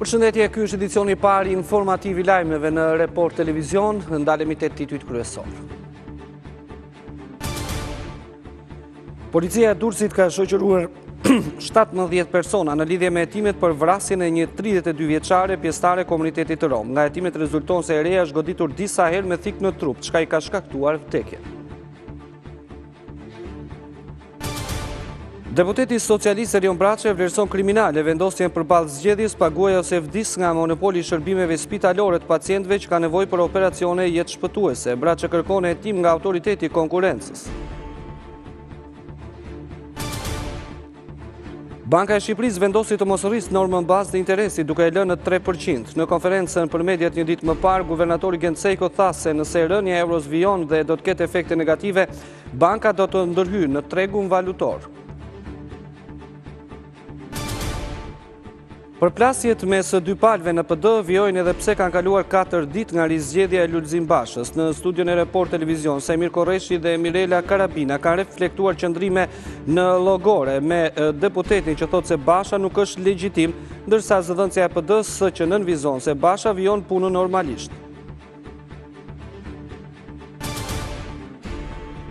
Përshëndetje, ky është edicioni i parë informativ i lajmeve në Report Televizion, ne ndalemi te titujt kryesorë. Policia e Durrësit ka shoqëruar 17 persona në lidhje me hetimet për vrasjen e një 32-vjeçare pjesëtare e komunitetit rom. Nga hetimet rezulton se e reja është goditur disa herë me thikë në trup, çka i ka shkaktuar vdekjen. Deputeti socialist Erion Braçe vlerëson kriminale vendosjen përballë zgjedhjes paguaj ose vdis nga monopoli i shërbimeve spitalore të pacientëve që kanë nevojë për operacione jetëshpëtuese. Braçe kërkon hetim nga Autoriteti i Konkurrencës. Banka e Shqipërisë vendosi të mos rrisë normën bazë të interesit duke e lënë 3%. Në konferencën për mediat një ditë më parë, guvernatori Gent Sejko tha se nëse rënia e euros vijon dhe do të ketë efekte negative, banka do të ndërhyjë në tregun valutor. Përplasjet mes dy palëve në PD vijojnë edhe pse kanë kaluar 4 ditë nga rizgjedhja e Lulzim Bashës. Në studion e Report Televizion, Zheni Korreshi dhe Mirela Karabina kanë reflektuar qëndrime në llogore me deputetin që thotë se Basha nuk është legjitim, ndërsa zëdhënësja e PD-së që nënvizon se Basha vijon punën normalisht.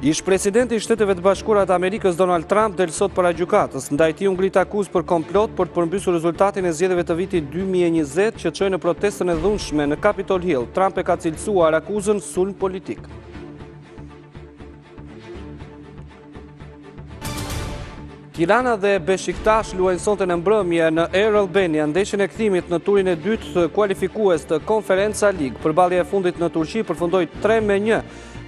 Ish presidenti i Shteteve të Bashkuara të Amerikës Donald Trump del sot para gjykatës. Ndaj tij u ngrit akuzë për komplot për të përmbysur rezultatin e zgjedhjeve të vitit 2020 që çoi në protestën e dhunshme në Capitol Hill. Trump e ka cilësuar akuzën sulm politik. Tirana dhe Beshiktash luajnë sonte në mbrëmje në Air Albania ndeshjen e kthimit në turin e dytë kualifikues të Conference League. Përballja e fundit në Turqi përfundoi 3 me 1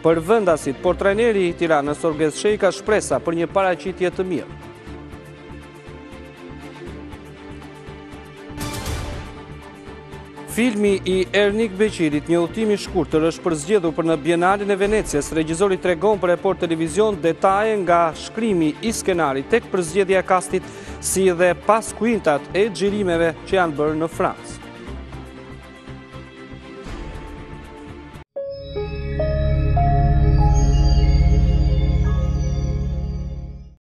për vendasit, por trajneri i Tiranës Orges Shehi ka shpresa për një paraqitje të mirë. Filmi i Erenik Beqirit, Një udhëtim i shkurtër, është përzgjedhur për në Bienalen e Venecias. Regjizori tregon për Report Televizion detaje nga shkrimi i skenarit tek përzgjedhja e kastit si dhe paskuintat e xhirimeve që janë bërë në Francë.